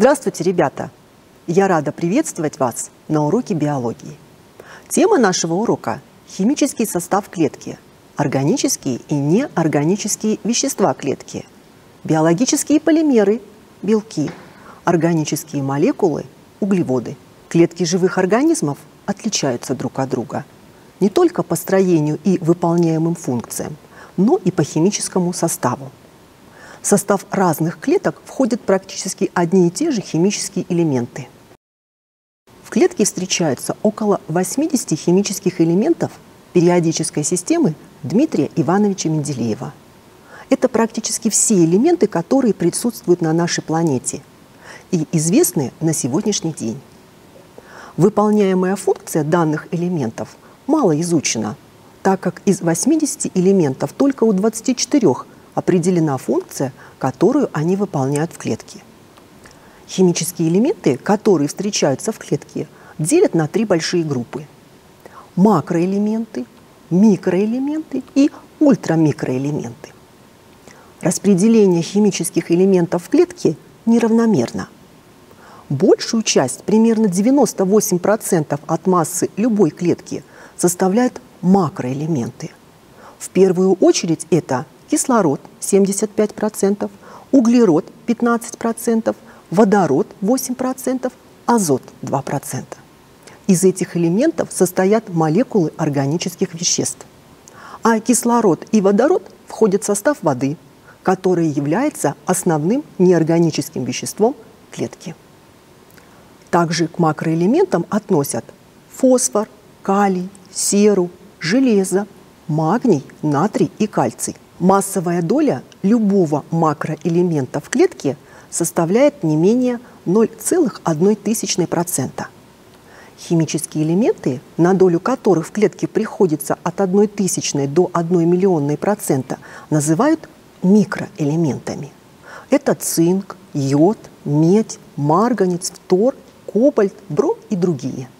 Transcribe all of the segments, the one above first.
Здравствуйте, ребята! Я рада приветствовать вас на уроке биологии. Тема нашего урока – химический состав клетки, органические и неорганические вещества клетки, биологические полимеры, белки, органические молекулы, углеводы. Клетки живых организмов отличаются друг от друга не только по строению и выполняемым функциям, но и по химическому составу. В состав разных клеток входят практически одни и те же химические элементы. В клетке встречаются около 80 химических элементов периодической системы Дмитрия Ивановича Менделеева. Это практически все элементы, которые присутствуют на нашей планете и известны на сегодняшний день. Выполняемая функция данных элементов мало изучена, так как из 80 элементов только у 24 определена функция, которую они выполняют в клетке. Химические элементы, которые встречаются в клетке, делят на три большие группы. Макроэлементы, микроэлементы и ультрамикроэлементы. Распределение химических элементов в клетке неравномерно. Большую часть, примерно 98% от массы любой клетки, составляют макроэлементы. В первую очередь это кислород 75%, углерод 15%, водород 8%, азот 2%. Из этих элементов состоят молекулы органических веществ. А кислород и водород входят в состав воды, которая является основным неорганическим веществом клетки. Также к макроэлементам относят фосфор, калий, серу, железо, магний, натрий и кальций – Массовая доля любого макроэлемента в клетке составляет не менее 0,1%. Химические элементы, на долю которых в клетке приходится от 1 тысячной до 1 миллионной процента, называют микроэлементами. Это цинк, йод, медь, марганец, фтор, кобальт, бром и другие.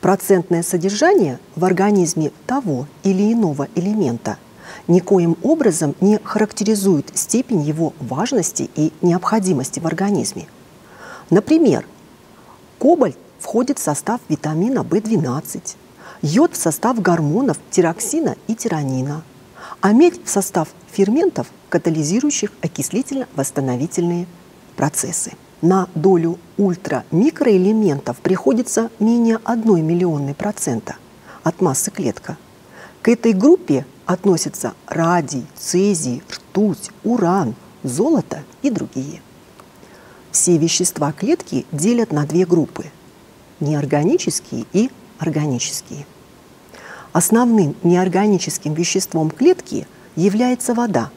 Процентное содержание в организме того или иного элемента – никоим образом не характеризует степень его важности и необходимости в организме. Например, кобальт входит в состав витамина В12, йод в состав гормонов тироксина и тиранина, а медь в состав ферментов, катализирующих окислительно-восстановительные процессы. На долю ультрамикроэлементов приходится менее 1 миллионной процента от массы клетка. К этой группе относятся радий, цезий, ртуть, уран, золото и другие. Все вещества клетки делят на две группы – неорганические и органические. Основным неорганическим веществом клетки является вода.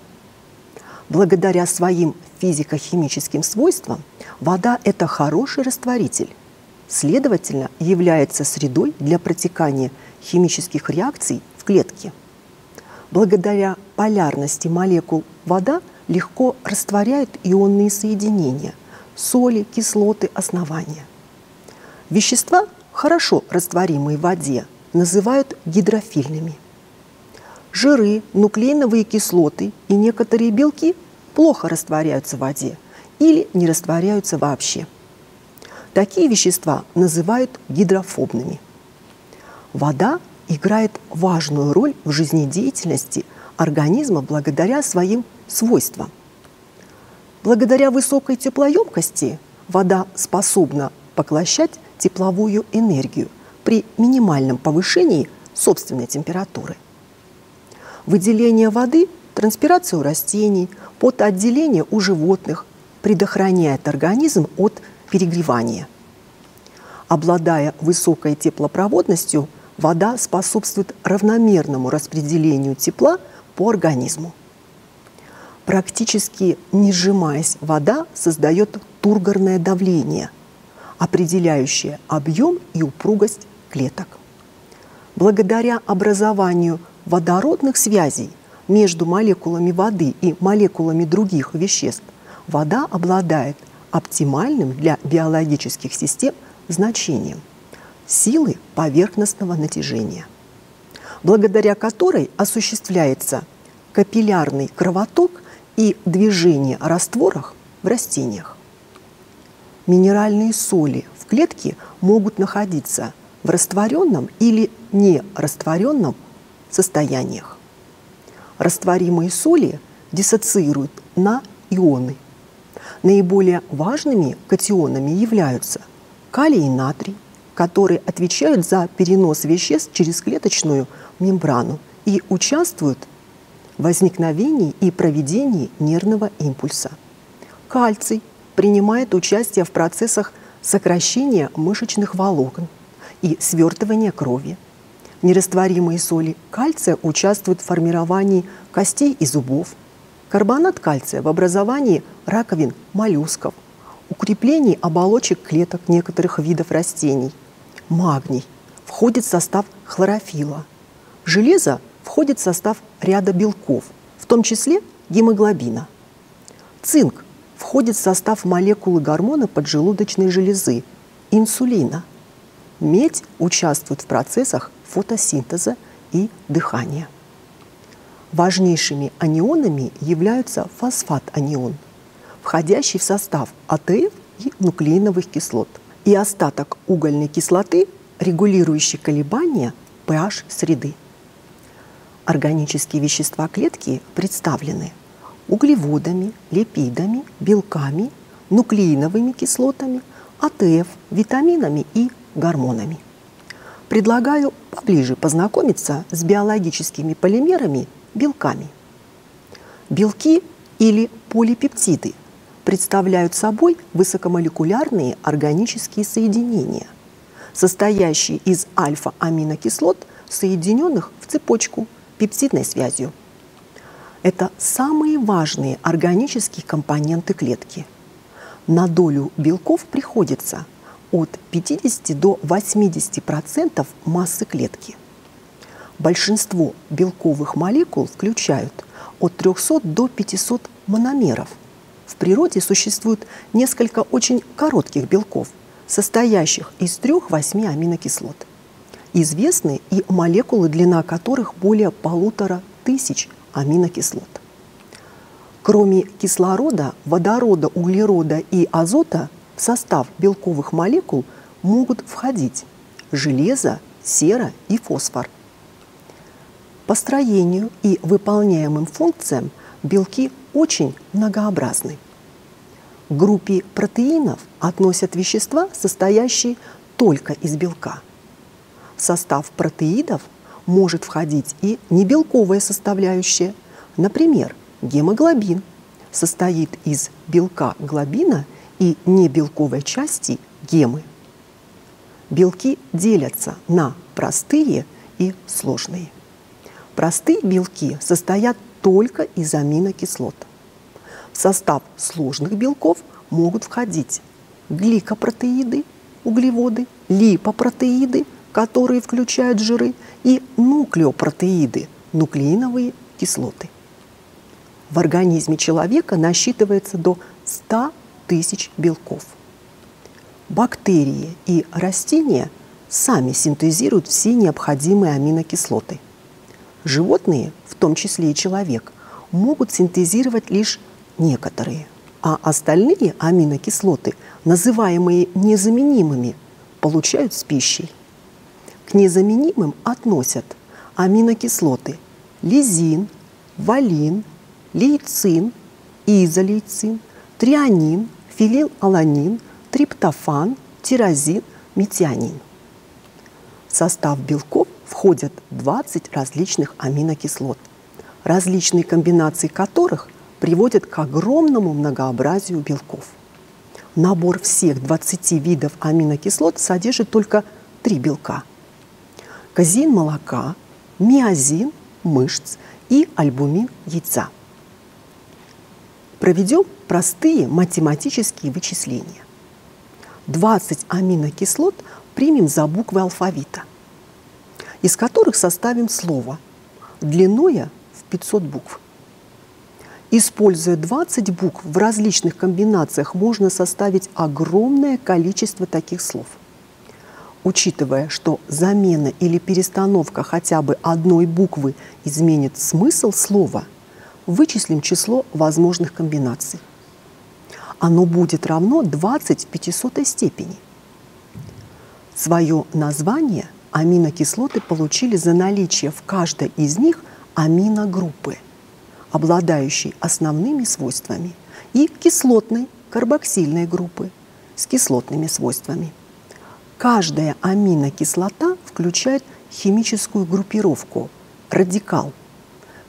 Благодаря своим физико-химическим свойствам вода – это хороший растворитель, следовательно, является средой для протекания химических реакций в клетке – Благодаря полярности молекул вода легко растворяет ионные соединения – соли, кислоты, основания. Вещества, хорошо растворимые в воде, называют гидрофильными. Жиры, нуклеиновые кислоты и некоторые белки плохо растворяются в воде или не растворяются вообще. Такие вещества называют гидрофобными. Вода играет важную роль в жизнедеятельности организма благодаря своим свойствам. Благодаря высокой теплоемкости вода способна поглощать тепловую энергию при минимальном повышении собственной температуры. Выделение воды, транспирация у растений, потоотделение у животных предохраняет организм от перегревания. Обладая высокой теплопроводностью, вода способствует равномерному распределению тепла по организму. Практически не сжимаясь, вода создает тургорное давление, определяющее объем и упругость клеток. Благодаря образованию водородных связей между молекулами воды и молекулами других веществ вода обладает оптимальным для биологических систем значением – силы поверхностного натяжения, благодаря которой осуществляется капиллярный кровоток и движение растворов в растениях. Минеральные соли в клетке могут находиться в растворенном или нерастворенном состояниях. Растворимые соли диссоциируют на ионы. Наиболее важными катионами являются калий и натрий, которые отвечают за перенос веществ через клеточную мембрану и участвуют в возникновении и проведении нервного импульса. Кальций принимает участие в процессах сокращения мышечных волокон и свертывания крови. Нерастворимые соли кальция участвуют в формировании костей и зубов. Карбонат кальция в образовании раковин моллюсков, укреплении оболочек клеток некоторых видов растений. Магний входит в состав хлорофила. Железо входит в состав ряда белков, в том числе гемоглобина. Цинк входит в состав молекулы гормона поджелудочной железы – инсулина. Медь участвует в процессах фотосинтеза и дыхания. Важнейшими анионами являются фосфат-анион, входящий в состав АТФ и нуклеиновых кислот, и остаток угольной кислоты, регулирующий колебания pH среды. Органические вещества клетки представлены – углеводами, липидами, белками, нуклеиновыми кислотами, АТФ, витаминами и гормонами. Предлагаю поближе познакомиться с биологическими полимерами белками. Белки или полипептиды представляют собой высокомолекулярные органические соединения, состоящие из альфа-аминокислот, соединенных в цепочку пептидной связью – это самые важные органические компоненты клетки. На долю белков приходится от 50 до 80% массы клетки. Большинство белковых молекул включают от 300 до 500 мономеров. В природе существует несколько очень коротких белков, состоящих из 3-8 аминокислот. Известны и молекулы, длина которых более полутора тысяч аминокислот. Кроме кислорода, водорода, углерода и азота в состав белковых молекул могут входить железо, сера и фосфор. По строению и выполняемым функциям белки очень многообразны. К группе протеинов относят вещества, состоящие только из белка. В состав протеидов может входить и небелковая составляющая. Например, гемоглобин состоит из белка глобина и небелковой части гемы. Белки делятся на простые и сложные. Простые белки состоят только из аминокислот. В состав сложных белков могут входить гликопротеиды, углеводы, липопротеиды, которые включают жиры, и нуклеопротеиды, нуклеиновые кислоты. В организме человека насчитывается до 100 тысяч белков. Бактерии и растения сами синтезируют все необходимые аминокислоты. Животные, в том числе и человек, могут синтезировать лишь некоторые, а остальные аминокислоты, называемые незаменимыми, получают с пищей. К незаменимым относят аминокислоты лизин, валин, лейцин, изолейцин, трианин, филилаланин, триптофан, тирозин, метионин. В состав белков входят 20 различных аминокислот, различные комбинации которых приводят к огромному многообразию белков. Набор всех 20 видов аминокислот содержит только три белка – казеин молока, миозин мышц и альбумин яйца. Проведем простые математические вычисления. 20 аминокислот примем за буквы алфавита, из которых составим слово длинное в 500 букв. Используя 20 букв в различных комбинациях, можно составить огромное количество таких слов – учитывая, что замена или перестановка хотя бы одной буквы изменит смысл слова, вычислим число возможных комбинаций. оно будет равно 20 в 500 степени. Свое название аминокислоты получили за наличие в каждой из них аминогруппы, обладающей основными свойствами, и кислотной карбоксильной группы с кислотными свойствами. Каждая аминокислота включает химическую группировку – радикал,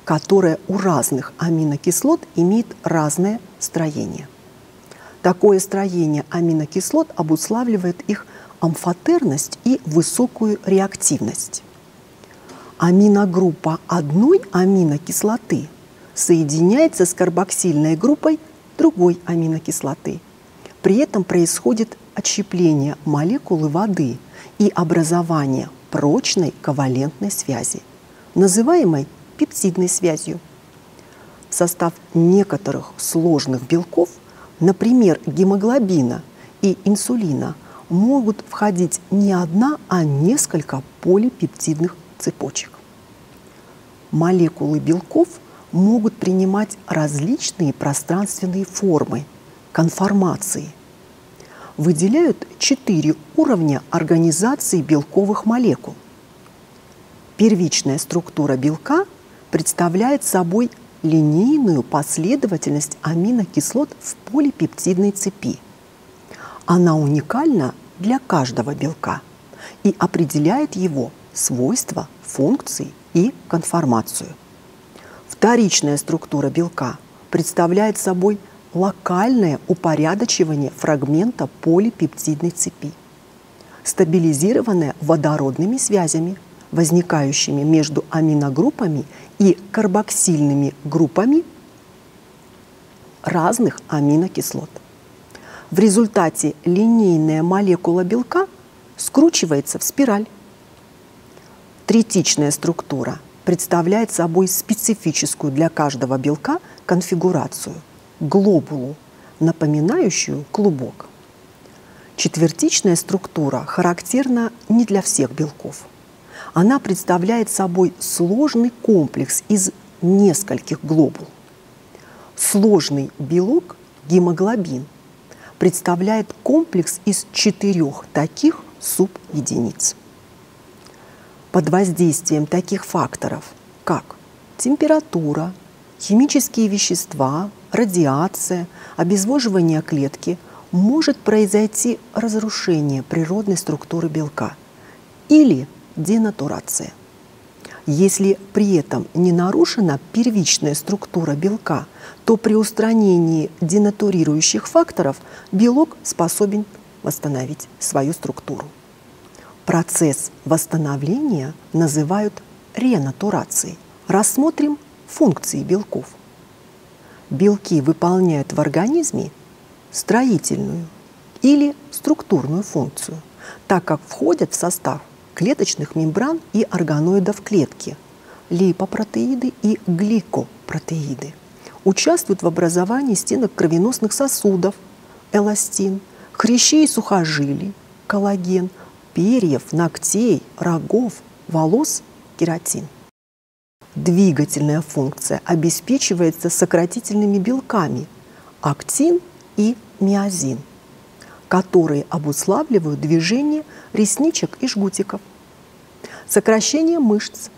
которая у разных аминокислот имеет разное строение. Такое строение аминокислот обуславливает их амфотерность и высокую реактивность. Аминогруппа одной аминокислоты соединяется с карбоксильной группой другой аминокислоты. При этом происходит отщепление молекулы воды и образование прочной ковалентной связи, называемой пептидной связью. В состав некоторых сложных белков, например, гемоглобина и инсулина, могут входить не одна, а несколько полипептидных цепочек. Молекулы белков могут принимать различные пространственные формы, конформации. Выделяют четыре уровня организации белковых молекул. Первичная структура белка представляет собой линейную последовательность аминокислот в полипептидной цепи. Она уникальна для каждого белка и определяет его свойства, функции и конформацию. Вторичная структура белка представляет собой локальное упорядочивание фрагмента полипептидной цепи, стабилизированное водородными связями, возникающими между аминогруппами и карбоксильными группами разных аминокислот. В результате линейная молекула белка скручивается в спираль. Третичная структура представляет собой специфическую для каждого белка конфигурацию – глобулу, напоминающую клубок. Четвертичная структура характерна не для всех белков. Она представляет собой сложный комплекс из нескольких глобул. Сложный белок – гемоглобин – представляет комплекс из четырех таких субъединиц. Под воздействием таких факторов, как температура, химические вещества, радиация, обезвоживание клетки, может произойти разрушение природной структуры белка или денатурация. Если при этом не нарушена первичная структура белка, то при устранении денатурирующих факторов белок способен восстановить свою структуру. Процесс восстановления называют ренатурацией. Рассмотрим функции белков. Белки выполняют в организме строительную или структурную функцию, так как входят в состав клеточных мембран и органоидов клетки, липопротеиды и гликопротеиды. Участвуют в образовании стенок кровеносных сосудов, эластин, хрящей и сухожилий, коллаген, перьев, ногтей, рогов, волос, кератин. Двигательная функция обеспечивается сократительными белками – актин и миозин – которые обуславливают движение ресничек и жгутиков, сокращение мышц,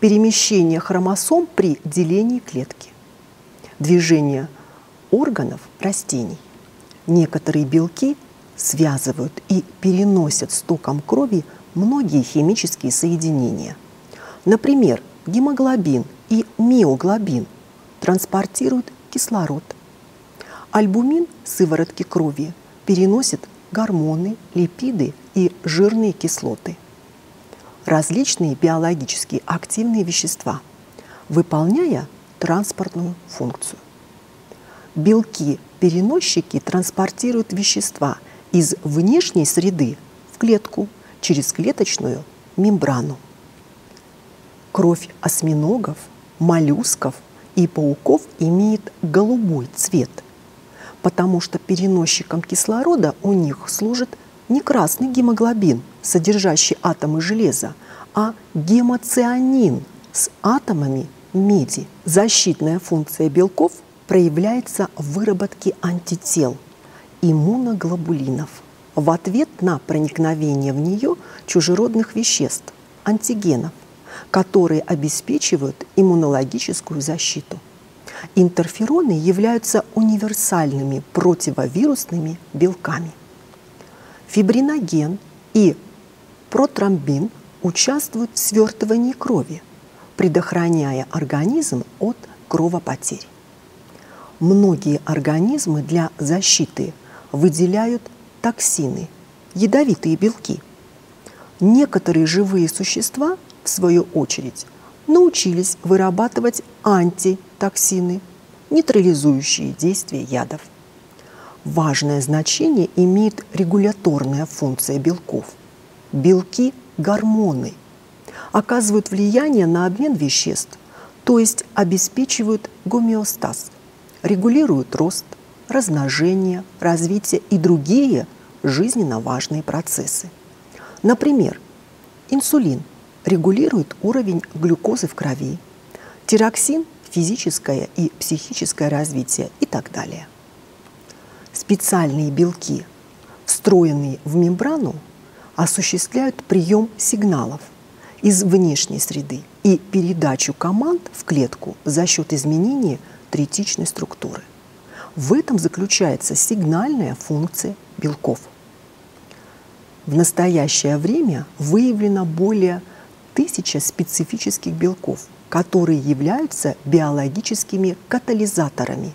перемещение хромосом при делении клетки, движение органов растений. Некоторые белки связывают и переносят стоком крови многие химические соединения. Например, гемоглобин и миоглобин транспортируют кислород. Альбумин сыворотки крови переносит гормоны, липиды и жирные кислоты. Различные биологически активные вещества, выполняя транспортную функцию. Белки-переносчики транспортируют вещества из внешней среды в клетку через клеточную мембрану. Кровь осьминогов, моллюсков и пауков имеет голубой цвет – потому что переносчиком кислорода у них служит не красный гемоглобин, содержащий атомы железа, а гемоцианин с атомами меди. Защитная функция белков проявляется в выработке антител, иммуноглобулинов, в ответ на проникновение в нее чужеродных веществ, антигенов, которые обеспечивают иммунологическую защиту. Интерфероны являются универсальными противовирусными белками. Фибриноген и протромбин участвуют в свертывании крови, предохраняя организм от кровопотерь. Многие организмы для защиты выделяют токсины, ядовитые белки. Некоторые живые существа, в свою очередь, научились вырабатывать антитоксины, нейтрализующие действие ядов. Важное значение имеет регуляторная функция белков. Белки – гормоны, оказывают влияние на обмен веществ, то есть обеспечивают гомеостаз, регулируют рост, размножение, развитие и другие жизненно важные процессы. Например, инсулин регулирует уровень глюкозы в крови, тироксин – физическое и психическое развитие и так далее. Специальные белки, встроенные в мембрану, осуществляют прием сигналов из внешней среды и передачу команд в клетку за счет изменения третичной структуры. В этом заключается сигнальная функция белков. В настоящее время выявлено более тысячи специфических белков, которые являются биологическими катализаторами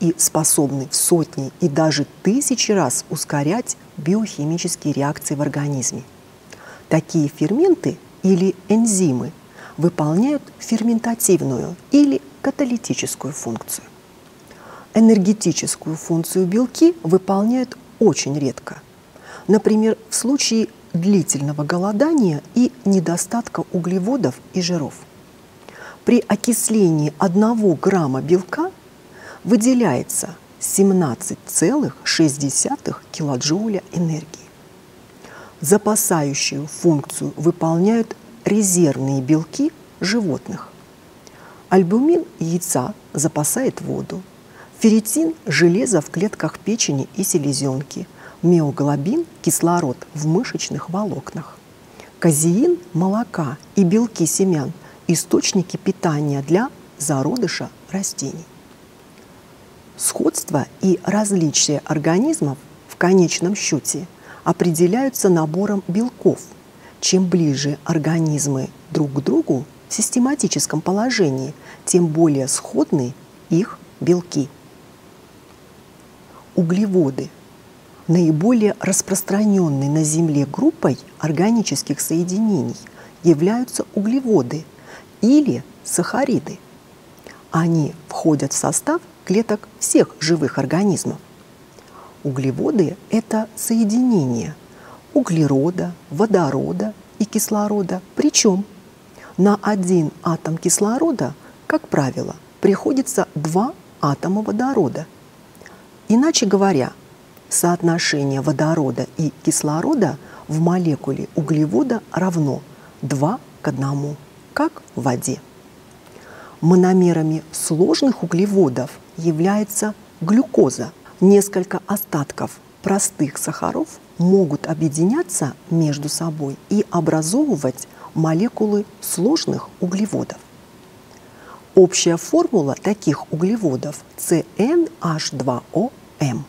и способны в сотни и даже тысячи раз ускорять биохимические реакции в организме. Такие ферменты или энзимы выполняют ферментативную или каталитическую функцию. Энергетическую функцию белки выполняют очень редко. Например, в случае длительного голодания и недостатка углеводов и жиров. При окислении 1 грамма белка выделяется 17,6 килоджоуля энергии. Запасающую функцию выполняют резервные белки животных. Альбумин яйца запасает воду, ферритин – железо в клетках печени и селезенки, миоглобин – кислород в мышечных волокнах, казеин – молока и белки семян – источники питания для зародыша растений. Сходство и различия организмов в конечном счете определяются набором белков. Чем ближе организмы друг к другу в систематическом положении, тем более сходны их белки. Углеводы – наиболее распространенной на Земле группой органических соединений являются углеводы или сахариды. Они входят в состав клеток всех живых организмов. Углеводы – это соединения углерода, водорода и кислорода. Причем на один атом кислорода, как правило, приходится два атома водорода. Иначе говоря, соотношение водорода и кислорода в молекуле углевода равно 2 к 1, как в воде. Мономерами сложных углеводов является глюкоза. Несколько остатков простых сахаров могут объединяться между собой и образовывать молекулы сложных углеводов. Общая формула таких углеводов – CnH2OM.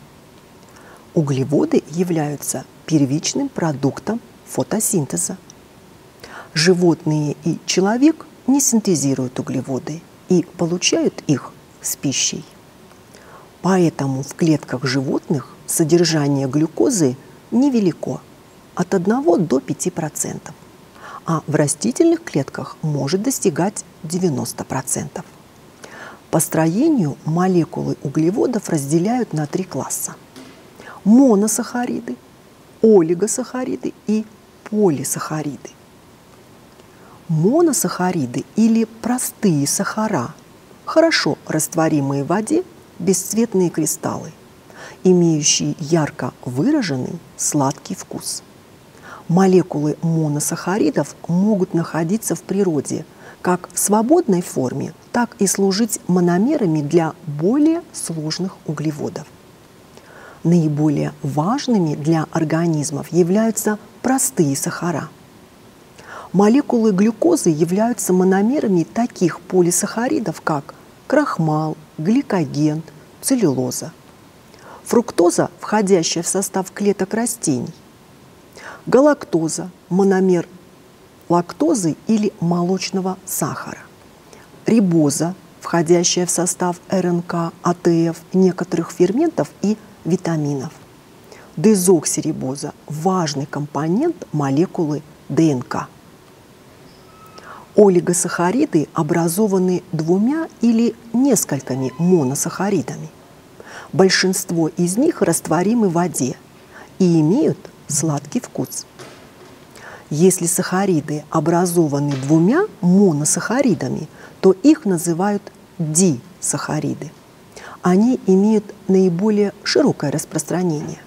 Углеводы являются первичным продуктом фотосинтеза. Животные и человек не синтезируют углеводы и получают их с пищей. Поэтому в клетках животных содержание глюкозы невелико – от 1 до 5%, а в растительных клетках может достигать 90%. По строению молекулы углеводов разделяют на три класса – моносахариды, олигосахариды и полисахариды. Моносахариды или простые сахара – хорошо растворимые в воде бесцветные кристаллы, имеющие ярко выраженный сладкий вкус. Молекулы моносахаридов могут находиться в природе как в свободной форме, так и служить мономерами для более сложных углеводов. Наиболее важными для организмов являются простые сахара. Молекулы глюкозы являются мономерами таких полисахаридов, как крахмал, гликоген, целлюлоза. Фруктоза, входящая в состав клеток растений. Галактоза, мономер лактозы или молочного сахара. Рибоза, входящая в состав РНК, АТФ, некоторых ферментов и витаминов. Дезоксирибоза – важный компонент молекулы ДНК. Олигосахариды образованы двумя или несколькими моносахаридами. Большинство из них растворимы в воде и имеют сладкий вкус. Если сахариды образованы двумя моносахаридами, то их называют дисахариды. Они имеют наиболее широкое распространение.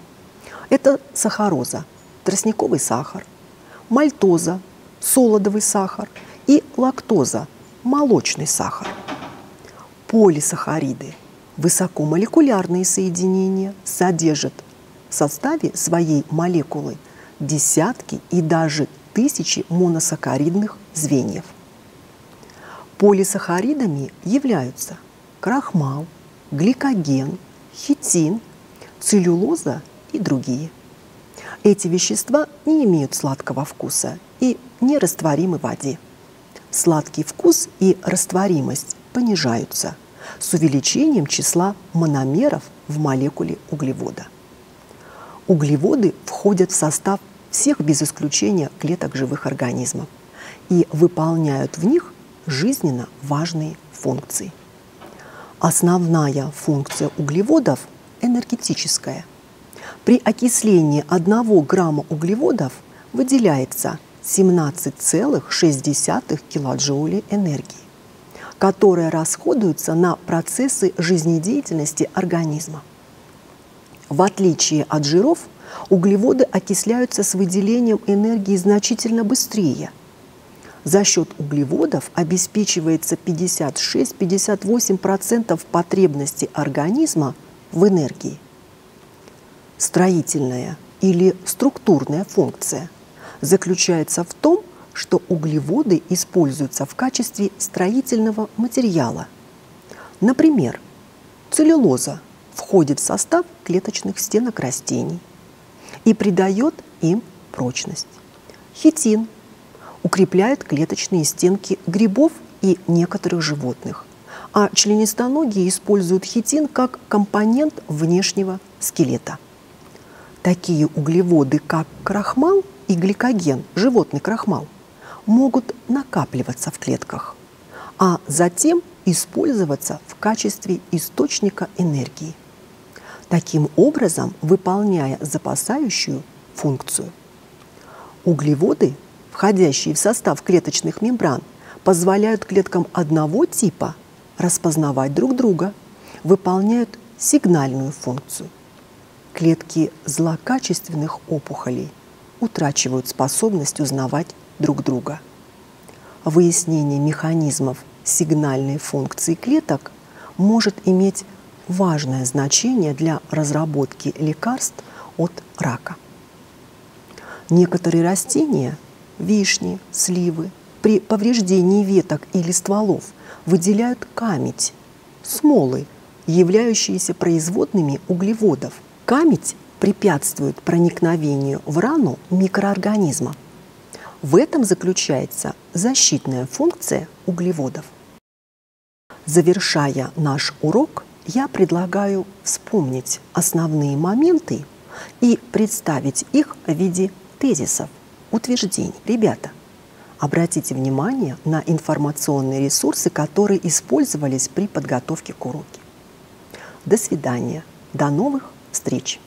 Это сахароза, тростниковый сахар, мальтоза, солодовый сахар и лактоза, молочный сахар. Полисахариды – высокомолекулярные соединения, содержат в составе своей молекулы – десятки и даже тысячи моносахаридных звеньев. Полисахаридами являются крахмал, гликоген, хитин, целлюлоза и другие. Эти вещества не имеют сладкого вкуса и не растворимы в воде. Сладкий вкус и растворимость понижаются с увеличением числа мономеров в молекуле углевода. Углеводы входят в состав всех без исключения клеток живых организмов и выполняют в них жизненно важные функции. Основная функция углеводов – энергетическая. При окислении 1 грамма углеводов выделяется 17,6 килоджоулей энергии, которая расходуется на процессы жизнедеятельности организма. В отличие от жиров – углеводы окисляются с выделением энергии значительно быстрее. За счет углеводов обеспечивается 56-58% потребности организма в энергии. Строительная или структурная функция заключается в том, что углеводы используются в качестве строительного материала. Например, целлюлоза входит в состав клеточных стенок растений и придает им прочность. Хитин укрепляет клеточные стенки грибов и некоторых животных, а членистоногие используют хитин как компонент внешнего скелета. Такие углеводы, как крахмал и гликоген, животный крахмал, могут накапливаться в клетках, а затем использоваться в качестве источника энергии таким образом выполняя запасающую функцию. Углеводы, входящие в состав клеточных мембран, позволяют клеткам одного типа распознавать друг друга, выполняют сигнальную функцию. Клетки злокачественных опухолей утрачивают способность узнавать друг друга. Выяснение механизмов сигнальной функции клеток может иметь важное значение для разработки лекарств от рака. Некоторые растения, вишни, сливы, при повреждении веток или стволов выделяют камедь, смолы, являющиеся производными углеводов. Камедь препятствует проникновению в рану микроорганизма. В этом заключается защитная функция углеводов. Завершая наш урок, я предлагаю вспомнить основные моменты и представить их в виде тезисов, утверждений. Ребята, обратите внимание на информационные ресурсы, которые использовались при подготовке к уроке. До свидания. До новых встреч.